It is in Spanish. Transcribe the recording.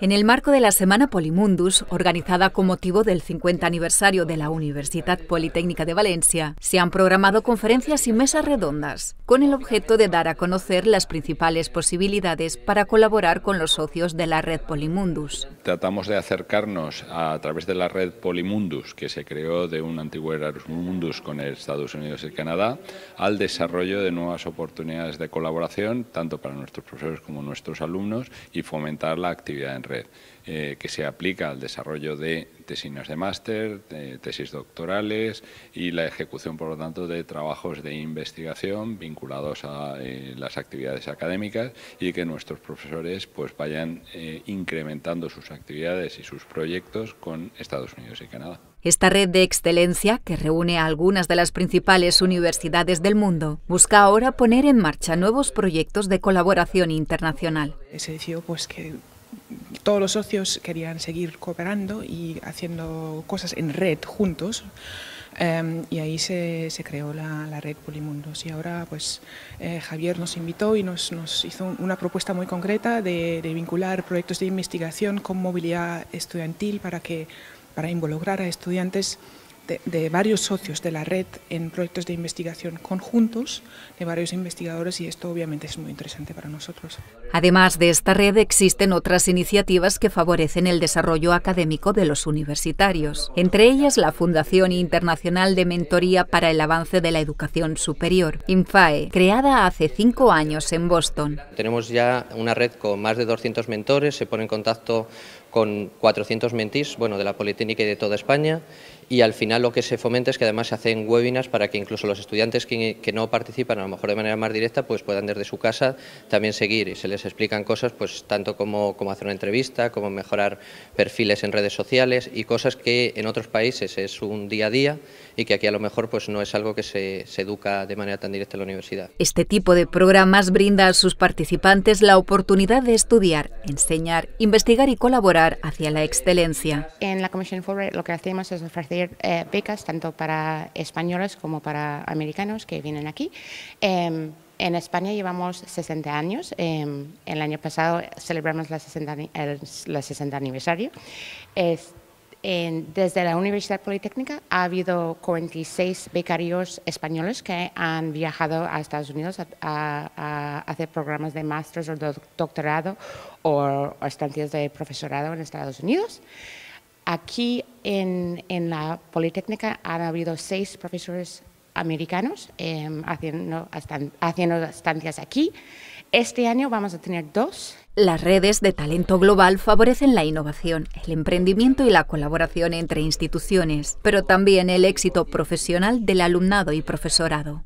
En el marco de la Semana Polimundus, organizada con motivo del 50 aniversario de la Universidad Politécnica de Valencia, se han programado conferencias y mesas redondas, con el objeto de dar a conocer las principales posibilidades para colaborar con los socios de la red Polimundus. Tratamos de acercarnos a, través de la red Polimundus, que se creó de un antiguo Erasmus con Estados Unidos y Canadá, al desarrollo de nuevas oportunidades de colaboración, tanto para nuestros profesores como nuestros alumnos, y fomentar la actividad en red, eh, que se aplica al desarrollo de tesinas de máster, tesis doctorales y la ejecución, por lo tanto, de trabajos de investigación vinculados a eh, las actividades académicas y que nuestros profesores pues vayan eh, incrementando sus actividades y sus proyectos con Estados Unidos y Canadá. Esta red de excelencia, que reúne a algunas de las principales universidades del mundo, busca ahora poner en marcha nuevos proyectos de colaboración internacional. Se decidió pues, que todos los socios querían seguir cooperando y haciendo cosas en red juntos. Em, y ahí se, creó la, red Polimundos y ahora pues eh, Javier nos invitó y nos, hizo una propuesta muy concreta de, de, vincular proyectos de investigación con movilidad estudiantil para que para involucrar a estudiantes de, varios socios de la red en proyectos de investigación conjuntos de varios investigadores y esto obviamente es muy interesante para nosotros. Además de esta red existen otras iniciativas que favorecen el desarrollo académico de los universitarios, entre ellas la Fundación Internacional de Mentoría para el Avance de la Educación Superior, INFAE, creada hace cinco años en Boston. Tenemos ya una red con más de 200 mentores, se pone en contacto con 400 mentís, bueno, de la Politécnica y de toda España, y al final lo que se fomenta es que además se hacen webinars para que incluso los estudiantes que, no participan a lo mejor de manera más directa pues puedan desde su casa también seguir y se les explican cosas pues tanto como, hacer una entrevista, como mejorar perfiles en redes sociales y cosas que en otros países es un día a día y que aquí a lo mejor pues no es algo que se educa de manera tan directa en la universidad. Este tipo de programas brinda a sus participantes la oportunidad de estudiar, enseñar, investigar y colaborar hacia la excelencia. En la Comisión Fulbright lo que hacemos es ofrecer eh, becas tanto para españoles como para americanos que vienen aquí. Em, en España llevamos 60 años. Em, el año pasado celebramos la 60, el 60 aniversario. Desde la Universidad Politécnica ha habido 46 becarios españoles que han viajado a Estados Unidos a, hacer programas de máster o doctorado o, o estancias de profesorado en Estados Unidos. Aquí en, la Politécnica han habido seis profesores americanos em, haciendo, haciendo estancias aquí. Este año vamos a tener dos. Las redes de talento global favorecen la innovación, el emprendimiento y la colaboración entre instituciones, pero también el éxito profesional del alumnado y profesorado.